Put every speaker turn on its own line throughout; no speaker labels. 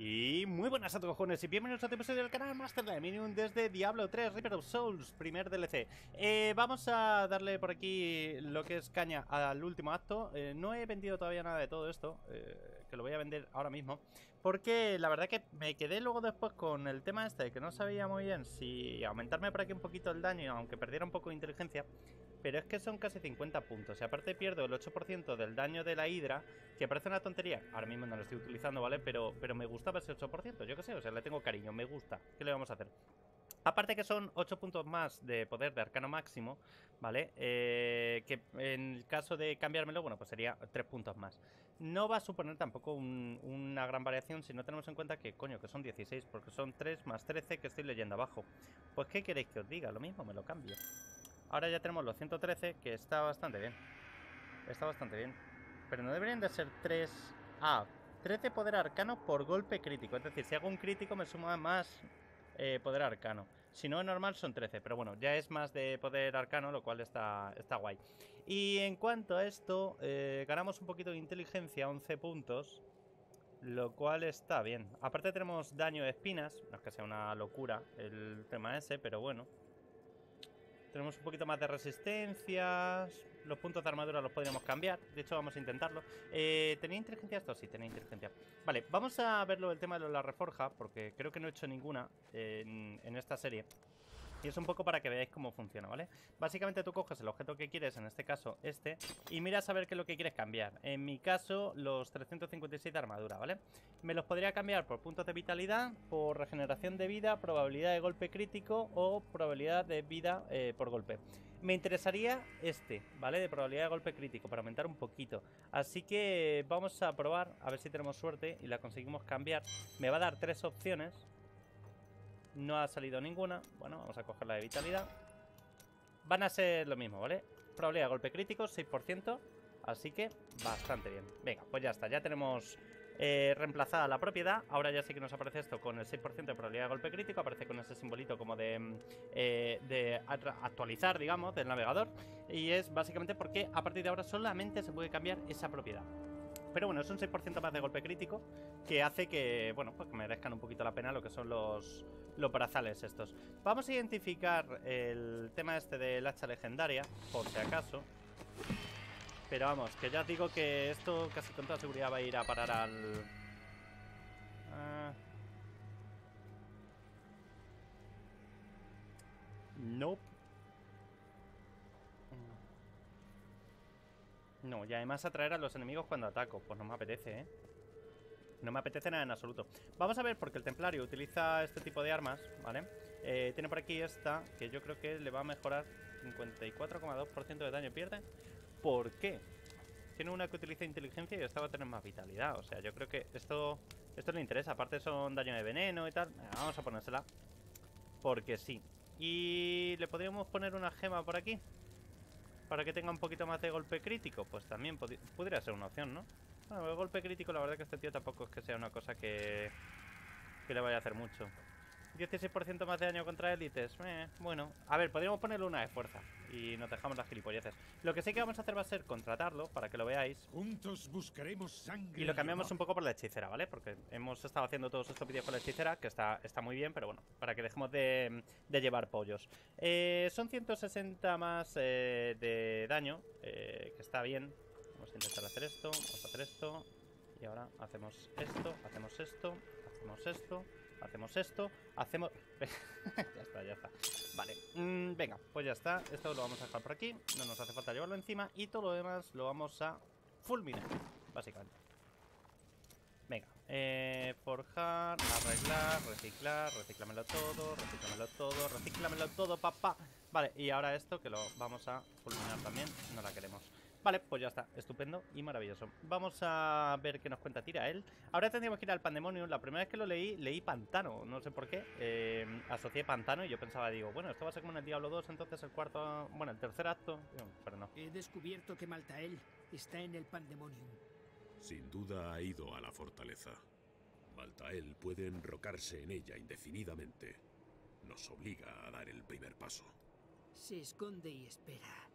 Y muy buenas a todos cojones y bienvenidos a otro episodio del canal Master Dominion desde Diablo 3 Reaper of Souls, primer DLC eh, Vamos a darle por aquí lo que es caña al último acto. Eh, No he vendido todavía nada de todo esto, eh, que lo voy a vender ahora mismo Porque la verdad que me quedé luego después con el tema este de que no sabía muy bien si aumentarme por aquí un poquito el daño Aunque perdiera un poco de inteligencia pero es que son casi 50 puntos. Y aparte pierdo el 8% del daño de la hidra, que parece una tontería. Ahora mismo no lo estoy utilizando, ¿vale? Pero, pero me gustaba ese 8%, yo qué sé, o sea, le tengo cariño, me gusta. ¿Qué le vamos a hacer? Aparte que son 8 puntos más de poder de arcano máximo, ¿vale? Eh, que en el caso de cambiármelo, bueno, pues sería 3 puntos más. No va a suponer tampoco una gran variación si no tenemos en cuenta que, coño, que son 16, porque son 3 más 13 que estoy leyendo abajo. Pues, ¿qué queréis que os diga? Lo mismo, me lo cambio. Ahora ya tenemos los 113, que está bastante bien. Está bastante bien. Pero no deberían de ser 3... Ah, 13 poder arcano por golpe crítico. Es decir, si hago un crítico me suma más eh, poder arcano. Si no, normal son 13. Pero bueno, ya es más de poder arcano, lo cual está, está guay. Y en cuanto a esto, eh, ganamos un poquito de inteligencia, 11 puntos. Lo cual está bien. Aparte tenemos daño de espinas. No es que sea una locura el tema ese, pero bueno. Tenemos un poquito más de resistencias. Los puntos de armadura los podríamos cambiar. De hecho, vamos a intentarlo. Eh, ¿Tenía inteligencia esto? Sí, tenía inteligencia. Vale, vamos a verlo el tema de la reforja. Porque creo que no he hecho ninguna en, en esta serie. Y es un poco para que veáis cómo funciona, ¿vale? Básicamente tú coges el objeto que quieres, en este caso este, y miras a ver qué es lo que quieres cambiar. En mi caso, los 356 de armadura, ¿vale? Me los podría cambiar por puntos de vitalidad, por regeneración de vida, probabilidad de golpe crítico o probabilidad de vida eh, por golpe. Me interesaría este, ¿vale? De probabilidad de golpe crítico, para aumentar un poquito. Así que vamos a probar, a ver si tenemos suerte y la conseguimos cambiar. Me va a dar tres opciones, no ha salido ninguna. Bueno, vamos a coger la de vitalidad. Van a ser lo mismo, ¿vale? Probabilidad de golpe crítico, 6%. Así que bastante bien. Venga, pues ya está. Ya tenemos eh, reemplazada la propiedad. Ahora ya sí que nos aparece esto con el 6% de probabilidad de golpe crítico. Aparece con ese simbolito como de, eh, de actualizar, digamos, del navegador. Y es básicamente porque a partir de ahora solamente se puede cambiar esa propiedad. Pero bueno, es un 6% más de golpe crítico que hace que, bueno, pues que merezcan un poquito la pena lo que son los, los brazales estos. Vamos a identificar el tema este del hacha legendaria, por si acaso. Pero vamos, que ya digo que esto casi con toda seguridad va a ir a parar al... Uh... Nope. No, y además atraer a los enemigos cuando ataco. Pues no me apetece, ¿eh? No me apetece nada en absoluto. Vamos a ver, porque el templario utiliza este tipo de armas, ¿vale? Eh, tiene por aquí esta, que yo creo que le va a mejorar 54,2% de daño. ¿Pierde? ¿Por qué? Tiene una que utiliza inteligencia y esta va a tener más vitalidad. O sea, yo creo que esto, esto le interesa. Aparte son daño de veneno y tal. Vamos a ponérsela. Porque sí. Y le podríamos poner una gema por aquí para que tenga un poquito más de golpe crítico, pues también podría ser una opción, ¿no? Bueno, el golpe crítico, la verdad que este tío tampoco es que sea una cosa que, que le vaya a hacer mucho. 16% más de daño contra élites. Eh, bueno, a ver, podríamos ponerle una de fuerza y nos dejamos las gilipolleces. Lo que sí que vamos a hacer va a ser contratarlo para que lo veáis.
Juntos buscaremos sangre.
Y lo cambiamos un poco por la hechicera, ¿vale? Porque hemos estado haciendo todos estos vídeos con la hechicera, que está, está muy bien, pero bueno, para que dejemos de, llevar pollos. Eh, son 160 más eh, de daño, que está bien. Intentar hacer esto, vamos a hacer esto. Y ahora hacemos esto, hacemos esto, hacemos esto. Hacemos esto, hacemos... ya está, ya está. Vale, mm, venga, pues ya está. Esto lo vamos a dejar por aquí. No nos hace falta llevarlo encima. Y todo lo demás lo vamos a fulminar, básicamente. Venga, eh, forjar, arreglar, reciclar, reciclamelo todo, reciclamelo todo, reciclamelo todo, papá. Vale, y ahora esto que lo vamos a fulminar también, no la queremos. Vale, pues ya está, estupendo y maravilloso. Vamos a ver qué nos cuenta Tira él. Ahora tendríamos que ir al Pandemonium. La primera vez que lo leí, leí Pantano No sé por qué, eh, asocié Pantano Y yo pensaba, digo, bueno, esto va a ser como en el Diablo 2 Entonces el cuarto, bueno, el tercer acto Pero no.
He descubierto que Maltael está en el Pandemonium.
Sin duda ha ido a la fortaleza. Maltael puede enrocarse en ella indefinidamente. Nos obliga a dar el primer paso.
Se esconde y espera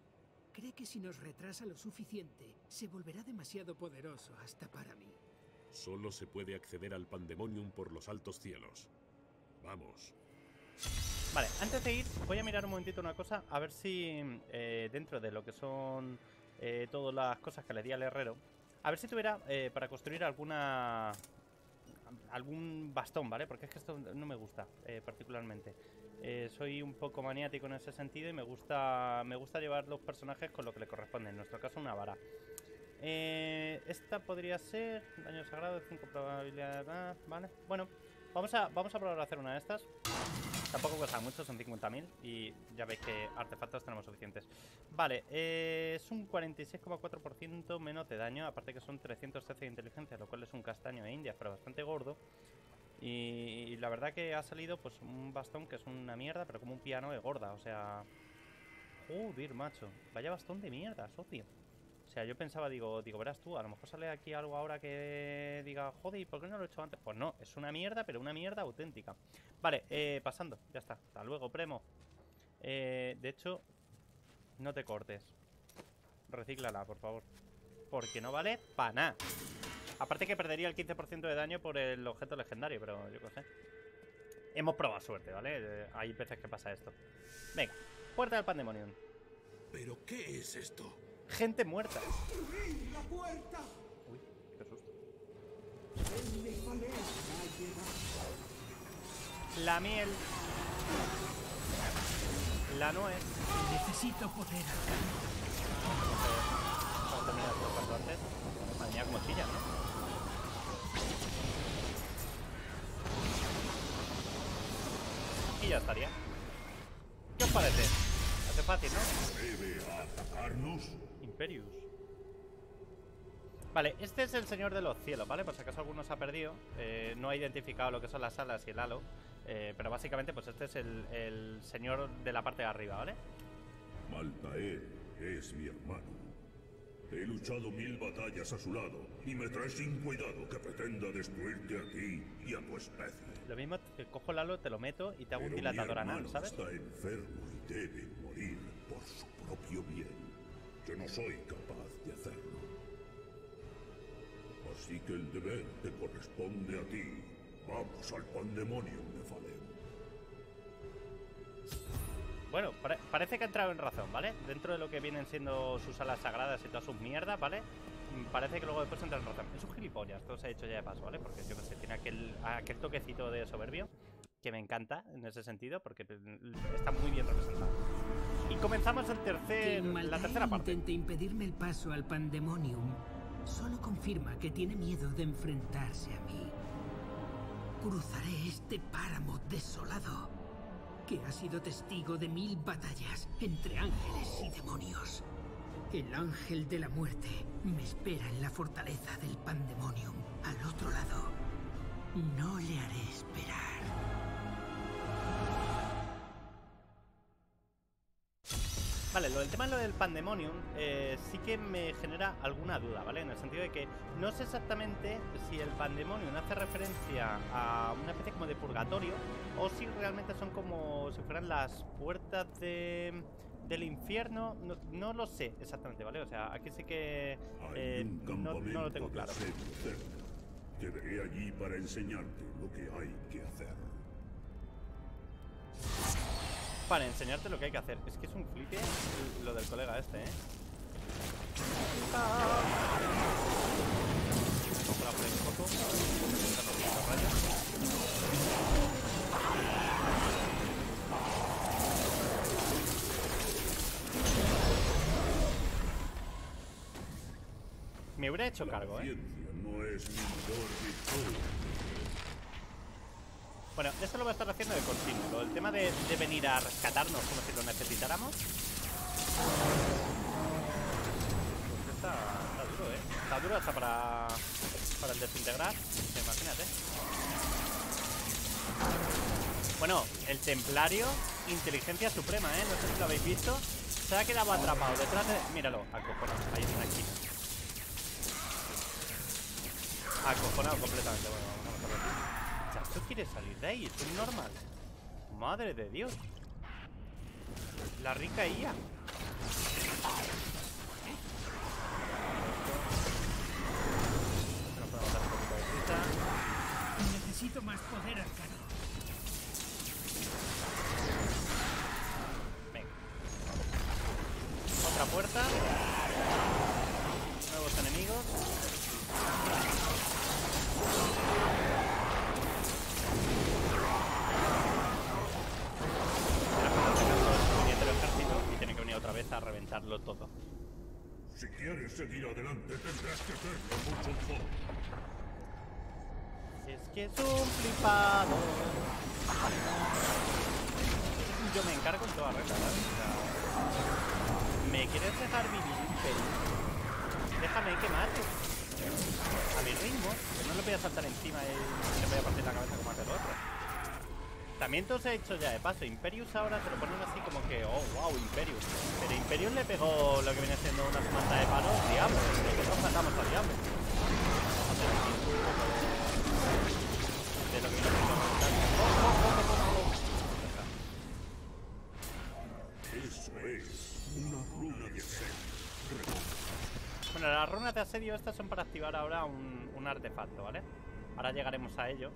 Cree que si nos retrasa lo suficiente, se volverá demasiado poderoso hasta para mí.
Solo se puede acceder al Pandemonium por los altos cielos. Vamos.
Vale, antes de ir, voy a mirar un momentito una cosa, a ver si eh, dentro de lo que son eh, todas las cosas que le di al herrero, a ver si tuviera eh, para construir alguna algún bastón, ¿vale? Porque es que esto no me gusta eh, particularmente. Eh, soy un poco maniático en ese sentido y me gusta me gusta llevar los personajes con lo que le corresponde. En nuestro caso, una vara. Eh, esta podría ser daño sagrado, 5 probabilidades, ah, ¿vale? Bueno, vamos a, vamos a probar a hacer una de estas. Tampoco cuesta mucho, son 50.000 y ya veis que artefactos tenemos suficientes. Vale, eh, es un 46,4% menos de daño, aparte que son 313 de inteligencia, lo cual es un castaño de India, pero bastante gordo. Y, la verdad que ha salido pues un bastón que es una mierda, pero como un piano de gorda, o sea... Joder, macho, vaya bastón de mierda, socio. O sea, yo pensaba, digo, digo, verás tú, a lo mejor sale aquí algo ahora que diga, joder, ¿y por qué no lo he hecho antes? Pues no, es una mierda, pero una mierda auténtica. Vale, eh, pasando, ya está. Hasta luego, Premo. Eh, de hecho, no te cortes. Recíclala, por favor. Porque no vale para nada. Aparte que perdería el 15% de daño por el objeto legendario, pero yo qué sé. Hemos probado suerte, ¿vale? Eh, hay veces que pasa esto. Venga, puerta del Pandemonium.
¿Pero qué es esto?
Gente muerta.
la puerta!
Uy, qué susto. La miel. La nuez.
Necesito poder
Vamos a terminar antes. Madre mía, como chillan, ¿no? Y ya estaría. ¿Qué os parece? Hace fácil, ¿no?
¿Debe atacarnos?
Imperius. Vale, este es el señor de los cielos, ¿vale? Por si acaso alguno se ha perdido. eh, no ha identificado lo que son las alas y el halo. eh, pero básicamente, pues este es el, el señor de la parte de arriba, ¿vale?
Maltael es mi hermano. He luchado mil batallas a su lado y me trae sin cuidado que pretenda destruirte a ti y a tu especie.
Lo mismo, te cojo el halo, te lo meto y te hago un
Pero mi
dilatador anal, ¿sabes?
está enfermo y debe morir por su propio bien. Yo no soy capaz de hacerlo. Así que el deber te corresponde a ti. Vamos al pandemonium de Falem.
Bueno, pare- parece que ha entrado en razón, ¿vale? Dentro de lo que vienen siendo sus alas sagradas y todas sus mierdas, ¿vale? Mm, Parece que luego después entra en razón. Es un gilipollas, todo se ha hecho ya de paso, ¿vale? Porque yo que sé, tiene aquel, aquel toquecito de soberbio que me encanta en ese sentido porque mm, está muy bien representado. Y comenzamos el tercer, la tercera parte.
intente impedirme el paso al Pandemonium solo confirma que tiene miedo de enfrentarse a mí. Cruzaré este páramo desolado que ha sido testigo de mil batallas entre ángeles y demonios. El ángel de la muerte me espera en la fortaleza del Pandemonium, al otro lado. No le haré esperar.
Vale, lo del tema lo del Pandemonium eh, sí que me genera alguna duda, ¿vale? En el sentido de que no sé exactamente si el Pandemonium hace referencia a una especie como de purgatorio o si realmente son como si fueran las puertas de, del infierno. No, no lo sé exactamente, ¿vale? O sea, aquí sí que eh, no, no lo tengo claro.
Te veré allí para enseñarte lo que hay que hacer.
Para enseñarte lo que hay que hacer. Es que es un flipe lo del colega este, ¿eh? Me hubiera hecho cargo, ¿eh?
no es mi.
Bueno, esto lo voy a estar haciendo de continuo. El tema de, venir a rescatarnos como si lo necesitáramos. Pues está, está duro, ¿eh? Está duro hasta para, para el desintegrar. Imagínate. Bueno, el templario, inteligencia suprema, ¿eh? No sé si lo habéis visto. Se ha quedado atrapado detrás de... Míralo, acojonado. Ahí en una esquina. Acojonado completamente. Bueno, vamos a ver. Chacho quiere salir de ahí, esto es normal. Madre de Dios. La rica IA.
Necesito más poder arcano.
Venga. Otra puerta. Nuevos enemigos. A reventarlo todo.
Si quieres seguir adelante, tendrás que hacerlo mucho mejor.
Es que es un flipado. Yo me encargo en toda regla, sea, ¿Me quieres dejar vivir Imperio? Déjame que mate. A mi ritmo, que no le voy a saltar encima y le voy a partir la cabeza como hace el otro. También te os he hecho ya de paso, Imperius ahora te lo ponen así como que, oh, wow, Imperius. Pero Imperius le pegó lo que viene siendo una semana de palo al Diablo, de que nos matamos Diablo. A poco de, lo que viene siendo Oh, oh, oh.
Eso es una runa de asedio.
Bueno, las runas de asedio estas son para activar ahora un, un artefacto, ¿vale? Ahora llegaremos a ello.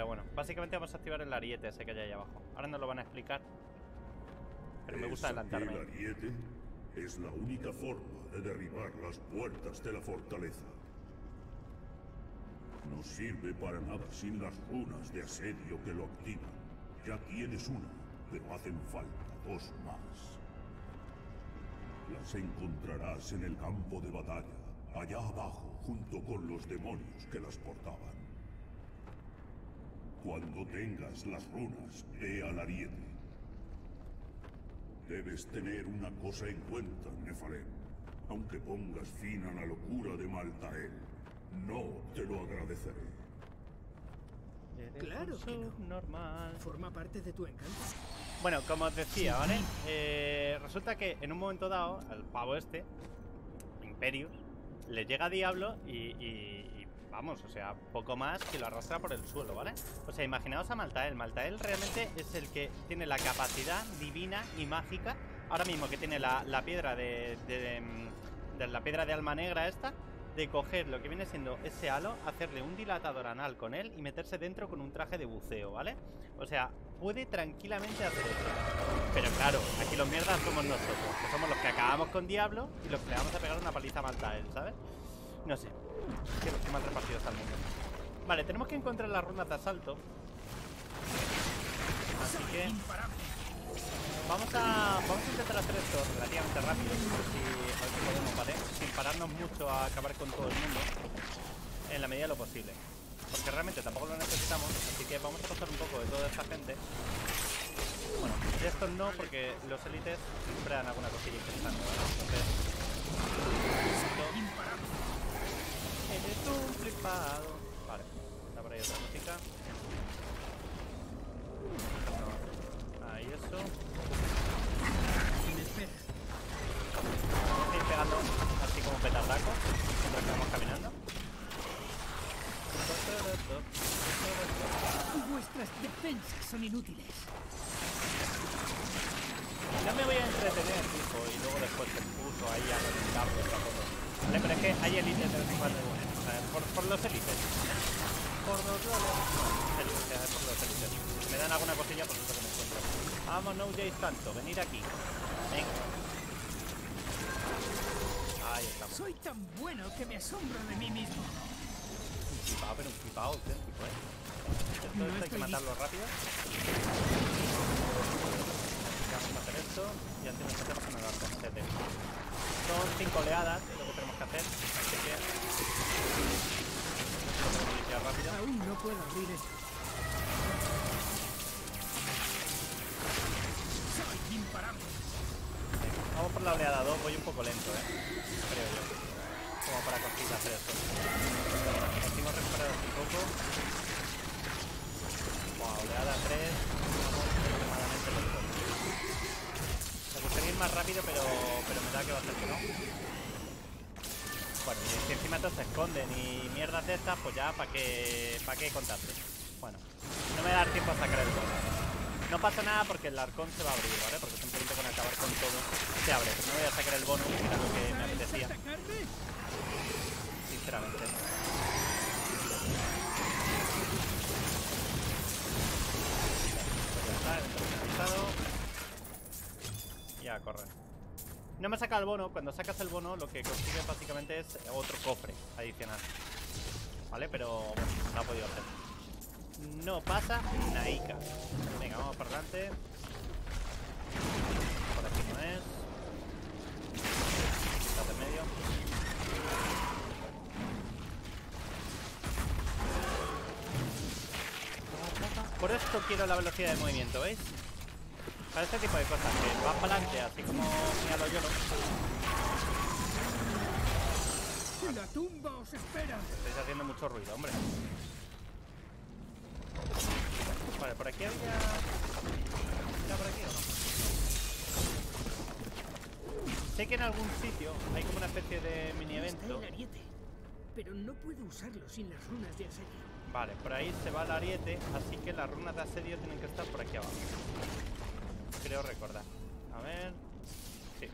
Pero bueno, básicamente vamos a activar el ariete ese que hay ahí abajo. Ahora nos lo van a explicar. Pero me gusta adelantarme.
piel ariete es la única forma de derribar las puertas de la fortaleza. No sirve para nada sin las runas de asedio que lo activan. Ya tienes una, pero hacen falta dos más. Las encontrarás en el campo de batalla, allá abajo, junto con los demonios que las portaban. Cuando tengas las runas, ve al ariete. Debes tener una cosa en cuenta, Nefalem. Aunque pongas fin a la locura de Maltael, no te lo agradeceré.
Claro que no.
Normal.
¿Forma parte de tu encanto?
Bueno, como os decía, ¿vale? Eh, resulta que en un momento dado, al pavo este, Imperius, le llega Diablo y, y- y vamos, o sea, poco más que lo arrastra por el suelo, ¿vale? O sea, imaginaos a Maltael. Maltael realmente es el que tiene la capacidad divina y mágica, ahora mismo que tiene la, la piedra de, de, la piedra de alma negra esta, de coger lo que viene siendo ese halo, hacerle un dilatador anal con él y meterse dentro con un traje de buceo, ¿vale? O sea, puede tranquilamente hacer eso. Pero claro, aquí los mierdas somos nosotros, que somos los que acabamos con Diablo y los que le vamos a pegar una paliza a Maltael, ¿sabes? No sé. Que los que más repartidos al mundo. Vale, tenemos que encontrar las runas de asalto. Así que vamos a, vamos a intentar hacer esto relativamente rápido. Si, a ver si podemos, ¿vale? Sin pararnos mucho a acabar con todo el mundo. En la medida de lo posible. Porque realmente tampoco lo necesitamos. Así que vamos a pasar un poco de toda esta gente. Bueno, de estos no, porque los élites siempre dan alguna cosilla interesante, ¿vale? Entonces eres un flipado. Vale, está por ahí otra música. Ahí eso. Estoy pegando así como petardacos mientras que vamos caminando.
Vuestras defensas son inútiles.
Ya me voy a entretener, hijo, y luego después te puso ahí a reventar otra cosa. Vale, pero es que hay elites de 34 por, por los élites. Por los élites. Por los élites. Si me dan alguna cosilla, por supuesto que me encuentro. Vamos, no huyáis tanto, venid aquí. Venga. Ahí estamos.
Soy tan bueno que me asombro de mí mismo.
Un flipado, pero un flipado auténtico, ¿eh? Esto,
no
hay que matarlo rápido. Vamos a hacer esto y así nos metemos en el arconcete. Son cinco oleadas lo que tenemos que hacer, así que... Rápido.
Aún no puedo abrir esto. Soy imparable.
Venga, vamos por la oleada 2, voy un poco lento, ¿eh? Creo yo. Como para conseguir hacer esto. Conseguimos recuperar un poco. Va a. Bueno, y si encima todos se esconden y mierdas estas, pues ya, ¿para qué, pa' qué contarte? Bueno, no me da tiempo a sacar el bono. No pasa nada porque el arcón se va a abrir, ¿vale? Porque simplemente con acabar con todo se abre. No voy a sacar el bono, que era lo que me apetecía, sinceramente. Pues ya está. Y a correr. No me saca el bono. Cuando sacas el bono, lo que consigues básicamente es otro cofre adicional. ¿Vale? Pero bueno, no ha podido hacer. No pasa naica. Venga, vamos para adelante. Por aquí no es. Quítate en medio. Por esto quiero la velocidad de movimiento, ¿veis? Para este tipo de cosas, que vas para adelante, así como mira lo yolo.
¡La tumba os espera!
Estáis haciendo mucho ruido, hombre. Vale, por aquí había... ¿Era por aquí o no? Sé que en algún sitio hay como una especie de mini
Está
evento.
ariete, pero no puedo usarlo sin las runas de asedio.
Vale, por ahí se va el ariete, así que las runas de asedio tienen que estar por aquí abajo. Creo recordar. A ver... Sí.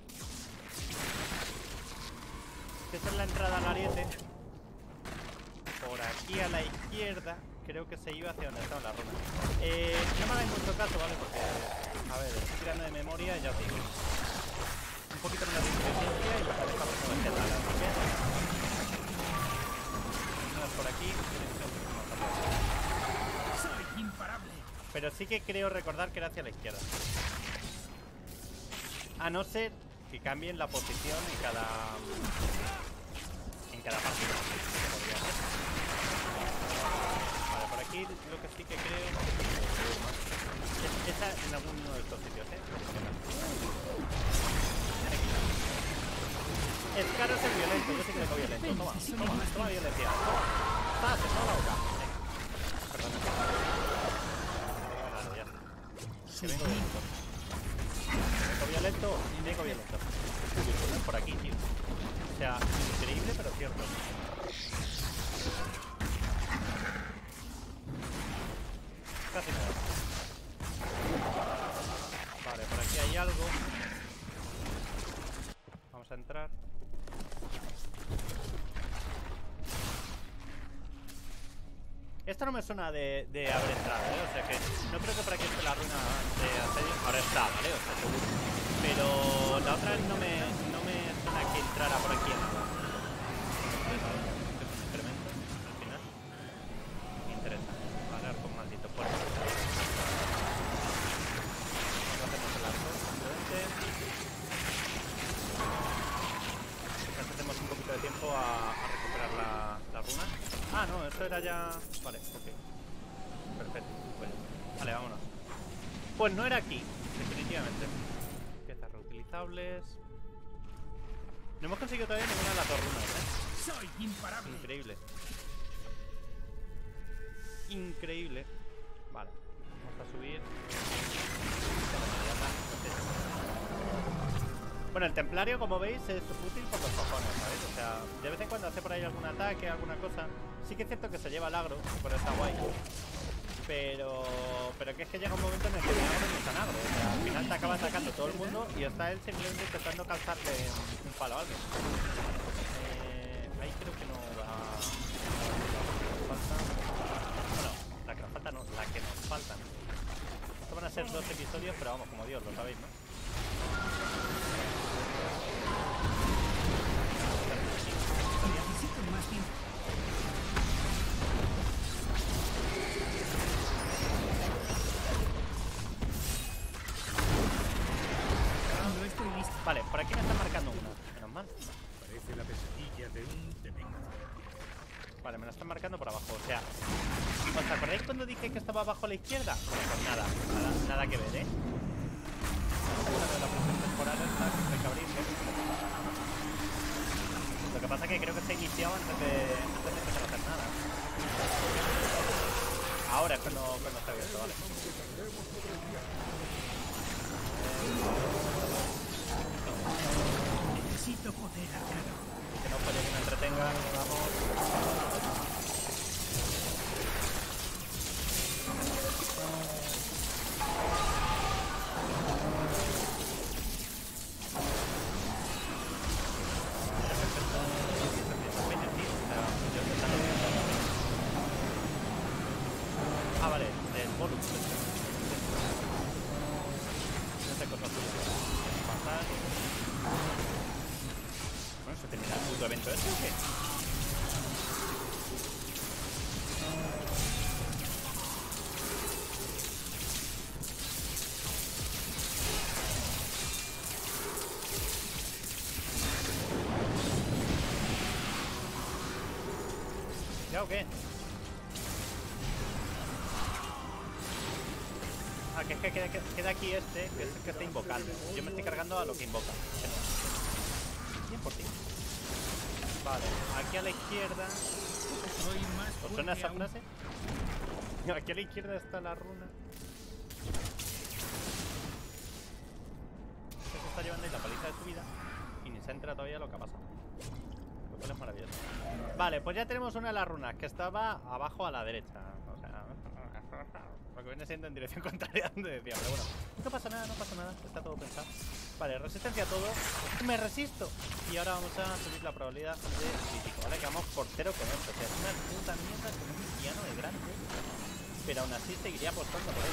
Esa es la entrada al ariete. Por aquí a la izquierda, creo que se iba hacia donde estaban las runas. Eh, no me hagáis mucho caso, ¿vale? Porque, a ver, estoy tirando de memoria, ya os digo. Un poquito menos de inteligencia y dejar de vegetal, así que... Unas por aquí.
¡Soy imparable!
Pero sí que creo recordar que era hacia la izquierda. A no ser que cambien la posición en cada. en cada partida. Vale, por aquí lo que sí que creo. Es esa en alguno de estos sitios, ¿eh? Es caro ser violento, yo sí que cojo violento. Toma, toma, toma violencia. Toma, toma, toma la boca. Perdón. Que vengo violento. Vengo violento y vengo violento. Por aquí, tío. O sea, increíble pero cierto. Casi nada. Vale, por aquí hay algo. Vamos a entrar. Esto no me suena de, de haber entrado, ¿eh? O sea que no creo que por aquí esté la ruina de asedio. Ahora está, ¿vale? O sea, seguro. Pero la otra no me, no me suena que entrara por aquí en nada. Es un incremento al final. Interesante. Vale, arco maldito fuerte. Hacemos el arco, simplemente. Quizás hacemos un poquito de tiempo a, a recuperar la, la runa. Ah, no, esto era ya... Vale, ok. Perfecto. Bueno, vale, vámonos. Pues no era aquí, definitivamente. Piezas reutilizables. No hemos conseguido todavía ninguna de las dos runas, ¿eh?
¡Soy imparable!
Increíble. Increíble. Vale, vamos a subir. Bueno, el templario, como veis, es útil por los cojones, ¿sabéis? O sea, de vez en cuando hace por ahí algún ataque, alguna cosa. Sí que es cierto que se lleva el agro, por está guay. Pero, pero que es que llega un momento en el que el agro no es agro. O sea, al final te acaba atacando todo el mundo y está él simplemente intentando calzarle un palo a alguien. Eh, ahí creo que no va. Falta. Bueno, la que nos falta no, la que nos faltan. Esto van a ser dos episodios, pero vamos, como Dios, lo sabéis, ¿no? Vale, por aquí me están marcando una. Menos mal.
Parece la pesadilla de un.
Vale, me la están marcando por abajo. O sea, ¿os acordáis cuando dije que estaba abajo a la izquierda? Pues nada, nada, nada que ver, ¿eh? Lo que pasa es que creo que se ha iniciado antes de, antes de empezar a hacer nada. Ahora es cuando, cuando está abierto, vale.
Necesito poder acá.
Que no falle que me entretengan, vamos. Ah, vale, del bonus. Pues. Evento ese o qué? ¿Ya o qué? Ah, que es que queda, queda aquí este, que es el que está invocando. Yo me estoy cargando a lo que invoca. Vale, aquí a la izquierda. ¿Os suena esa frase? Aquí a la izquierda está la runa. Se está llevando ahí la paliza de tu vida y ni se entra todavía lo que ha pasado. Lo cual es maravilloso. Vale, pues ya tenemos una de las runas que estaba abajo a la derecha. O sea, lo que viene siendo en dirección contraria donde decía. Pero bueno, no pasa nada, no pasa nada. Está todo pensado. Vale, resistencia a todo. Me resisto. Y ahora vamos a subir la probabilidad de crítico. Vale, que vamos por cero con esto. O sea, es una puta mierda con un villano de grande. Pero aún así seguiría apostando por él.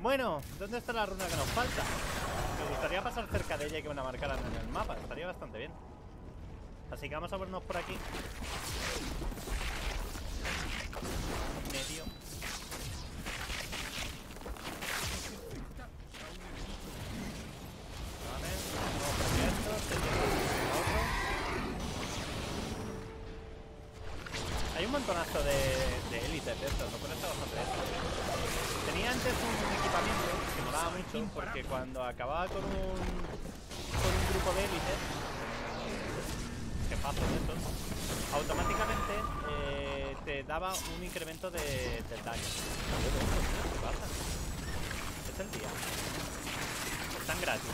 Bueno, ¿dónde está la runa que nos falta? Me gustaría pasar cerca de ella y que me la marcaran en el mapa. Estaría bastante bien. Así que vamos a vernos por aquí. Medio. Vale, a esto, lleva a otro. Hay un montonazo de, de élites de estos, lo cual está bastante bien. Tenía antes un equipamiento que molaba mucho porque cuando acababa con un, con un grupo de élites, jefazo de estos, automáticamente eh, te daba un incremento de, del daño. ¿Qué pasa? Es el día. Están gratis.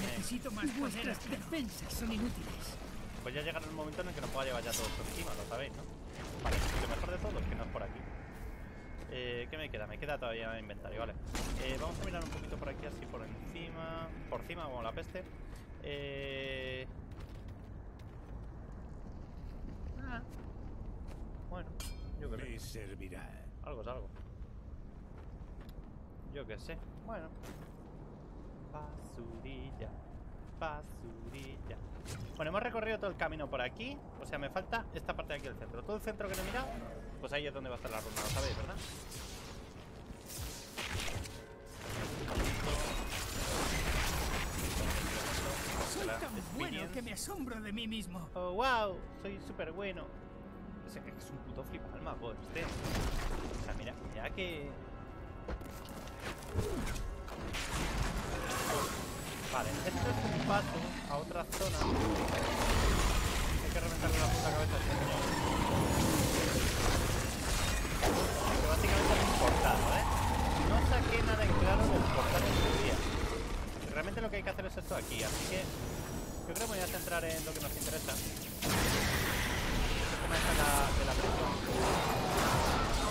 Necesito más.
Vuestras defensas son inútiles.
Pues ya llegará el momento en el que nos pueda llevar ya todo esto encima, lo sabéis, ¿no? Vale, lo mejor de todo es que no es por aquí. Eh, ¿Qué me queda? Me queda todavía inventario, vale. Eh, vamos a mirar un poquito por aquí, así por encima. Por encima, como la peste. Eh... Ah. Bueno, yo sé.
Me servirá.
Algo es algo. Yo qué sé. Bueno. Basurilla. Basurilla. Bueno, hemos recorrido todo el camino por aquí. O sea, me falta esta parte de aquí del centro. Todo el centro que no he mirado, pues ahí es donde va a estar la runa, lo sabéis, ¿verdad?
Soy tan bueno que me asombro de mí mismo.
Oh, wow, soy súper bueno. Es, es un puto flipalma, pues, este. O sea, mira, mira que... Vale, esto es un paso a otra zona. Hay que reventarle la puta cabeza a este señor. Que básicamente es un portal, ¿vale? No saqué nada en claro del portal en su día. Realmente lo que hay que hacer es esto aquí, así que yo creo que me voy a centrar en lo que nos interesa.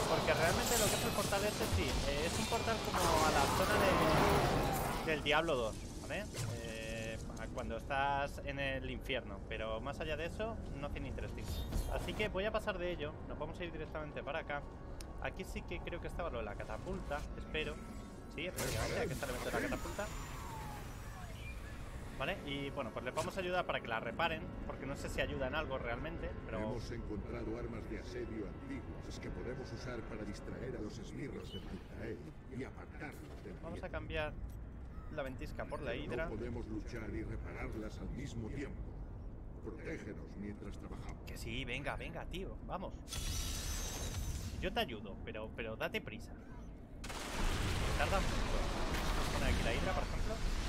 Porque realmente lo que es el portal este sí, eh, es un portal como a la zona de- del Diablo 2, ¿vale? Eh, cuando estás en el infierno, pero más allá de eso, no tiene interesting. Así que voy a pasar de ello, nos vamos a ir directamente para acá. Aquí sí que creo que estaba lo de la catapulta, espero. Sí, efectivamente, aquí está el evento de la catapulta. ¿Vale? Y bueno, pues les vamos a ayudar para que la reparen, porque no sé si ayuda en algo realmente, pero...
Hemos encontrado armas de asedio antiguas que podemos usar para distraer a los esbirros de Maltael y apartarlos del
Vamos a cambiar la ventisca por la hidra.
No podemos luchar y repararlas al mismo tiempo. Protégenos mientras trabajamos.
Que sí, venga, venga, tío, vamos. Yo te ayudo, pero, pero date prisa. Tarda mucho. Vamos a poner aquí la hidra, por ejemplo.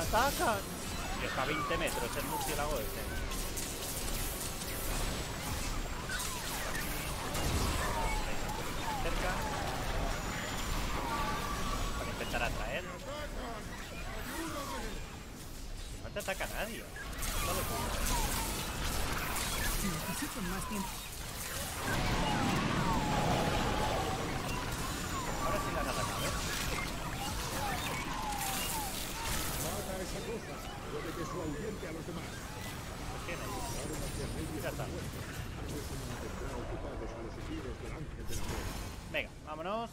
Atacan! Y está a 20 metros el murciélago este.
Muerte.
Venga, vámonos.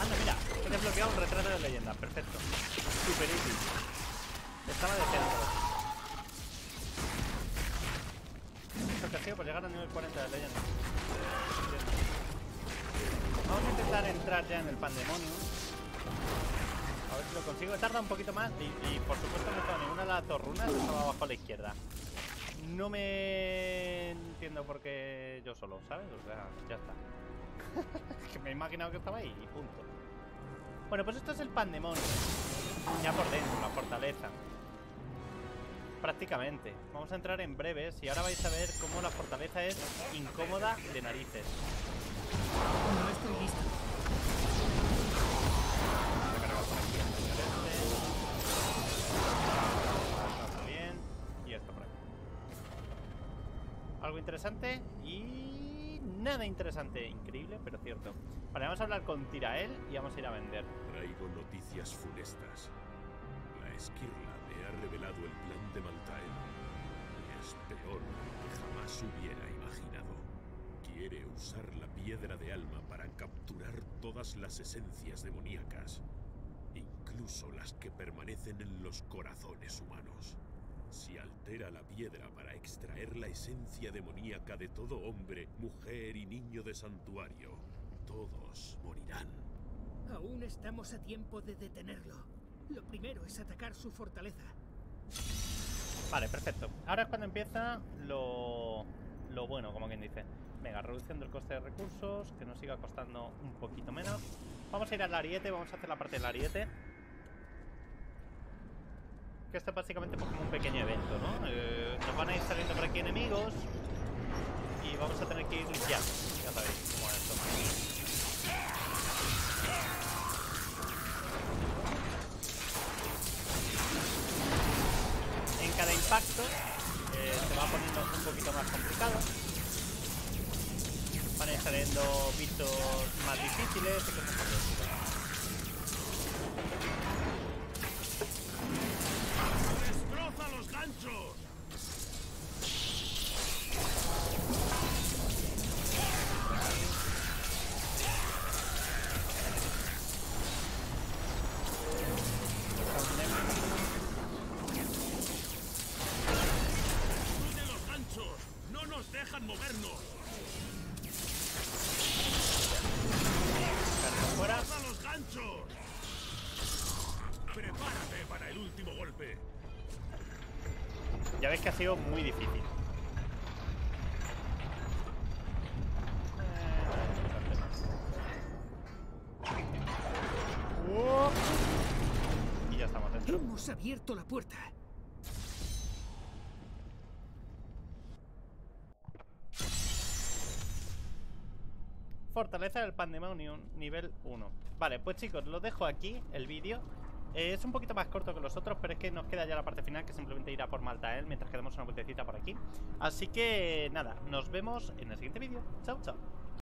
Anda, mira, he desbloqueado un retrato de leyenda. Perfecto. Super easy. Estaba deseando. Esto que ha sido por llegar al nivel 40 de leyenda. Vamos a intentar entrar ya en el pandemonium. A ver si lo consigo. Tarda un poquito más y, por supuesto no está ninguna de las dos. Estaba abajo a la izquierda. No me entiendo por qué yo solo, ¿sabes? O sea, ya está. que me he imaginado que estaba ahí y punto. Bueno, pues esto es el pandemonium. Ya por dentro, la fortaleza. Prácticamente. Vamos a entrar en breves y ahora vais a ver cómo la fortaleza es incómoda de narices. Interesante y nada interesante. Increíble, pero cierto. Vale, vamos a hablar con Tirael y vamos a ir a vender.
Traigo noticias funestas. La esquirla me ha revelado el plan de Maltael. Es peor que jamás hubiera imaginado. Quiere usar la piedra de alma para capturar todas las esencias demoníacas, incluso las que permanecen en los corazones humanos. Si altera la piedra para extraer la esencia demoníaca de todo hombre, mujer y niño de santuario, todos morirán.
Aún estamos a tiempo de detenerlo. Lo primero es atacar su fortaleza.
Vale, perfecto. Ahora es cuando empieza lo, lo bueno, como quien dice. Venga, reducción del coste de recursos, que nos siga costando un poquito menos. Vamos a ir al ariete, vamos a hacer la parte del ariete. Que esto es básicamente pues, como un pequeño evento, ¿no? Eh, nos van a ir saliendo por aquí enemigos y vamos a tener que ir limpiando. Ya sabéis cómo es esto. En cada impacto eh, se va poniendo un poquito más complicado. Van a ir saliendo bichos más difíciles y cosas por el Sancho! Sido muy difícil. Uh. Y ya estamos dentro.
Hemos abierto la puerta.
Fortaleza del Pandemonium, nivel 1. Vale, pues chicos, lo dejo aquí, el vídeo. Eh, es un poquito más corto que los otros, pero es que nos queda ya la parte final, que simplemente irá por Maltael mientras que damos una vueltecita por aquí. Así que nada, nos vemos en el siguiente vídeo. Chao, chao.